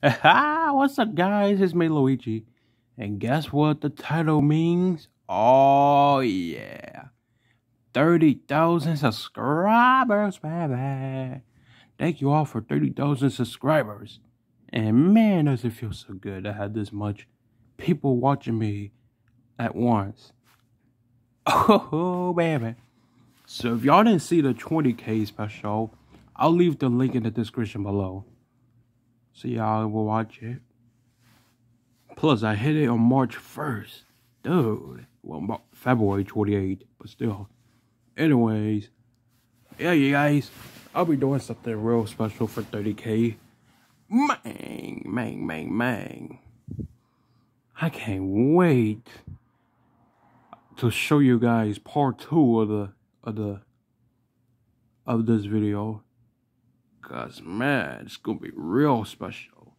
Ah, what's up, guys? It's me, Luigi. And guess what the title means? Oh, yeah. 30,000 subscribers, baby. Thank you all for 30,000 subscribers. And man, does it feel so good to have this much people watching me at once. Oh, baby. So if y'all didn't see the 20k special, I'll leave the link in the description below. So y'all will watch it. Plus, I hit it on March 1st. Dude. Well, February 28th, but still. Anyways, yeah, you guys, I'll be doing something real special for 30k. Mang, mang, mang, mang. I can't wait to show you guys part two of the of the of this video. Cause man, it's gonna be real special.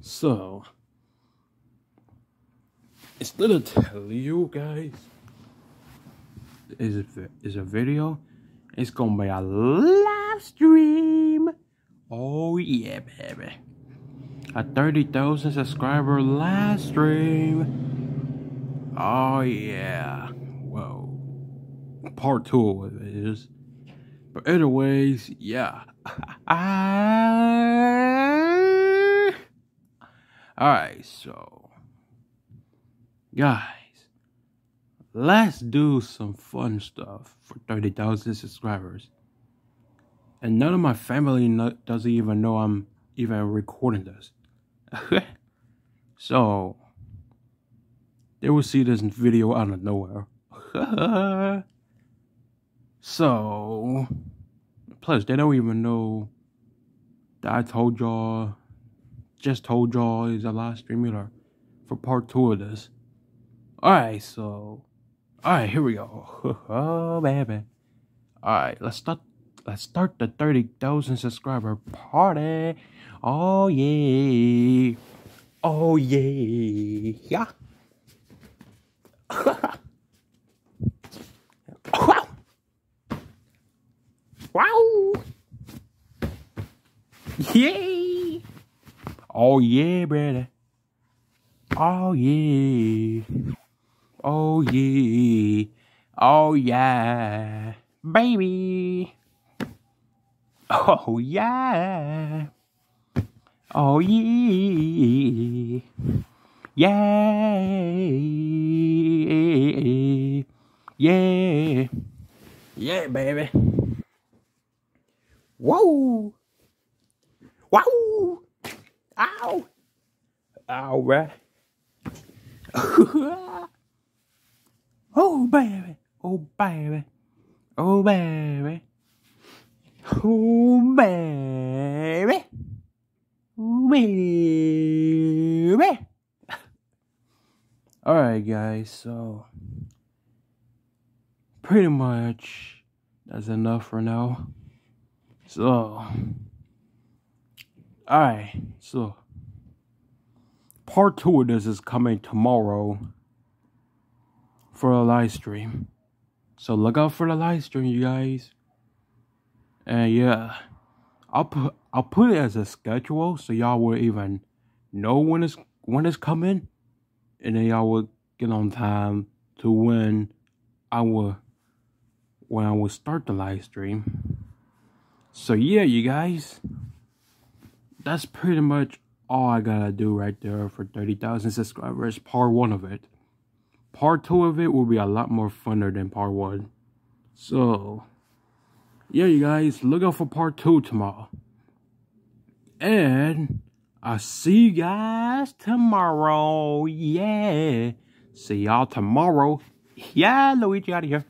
So instead of telling you guys is a, is a video, it's gonna be a live stream. Oh yeah, baby. A 30,000 subscriber live stream. Oh yeah. Whoa. Part two of it is. But anyways, yeah. Alright, so guys, let's do some fun stuff for 30,000 subscribers. And none of my family doesn't even know I'm even recording this. so, they will see this video out of nowhere. So, plus they don't even know that I told y'all, just told y'all is a live streamer for part two of this. Alright, so, alright, here we go. oh, baby. Alright, let's start, let's start the 30,000 subscriber party. Oh, yeah. Oh, yeah. Yeah. Wow! Yay! Oh yeah, brother. Oh yeah. Oh yeah. Oh yeah. Baby. Oh yeah. Oh yeah. Yeah. Yeah. Yeah, baby. Whoa! Wow! Ow! Ow, right? oh, baby! Oh, baby! Oh, baby! Oh, baby! Oh, baby! Alright, guys, so pretty much that's enough for now. So, alright, so part two of this is coming tomorrow for a live stream. So look out for the live stream, you guys. And yeah, I'll put I'll put it as a schedule so y'all will even know when it's when it's coming, and then y'all will get on time to when I will when I will start the live stream. So yeah, you guys, that's pretty much all I gotta do right there for 30,000 subscribers, part one of it. Part two of it will be a lot more funner than part one. So, yeah, you guys, look out for part two tomorrow. And I'll see you guys tomorrow. Yeah. See y'all tomorrow. Yeah, Luigi out of here.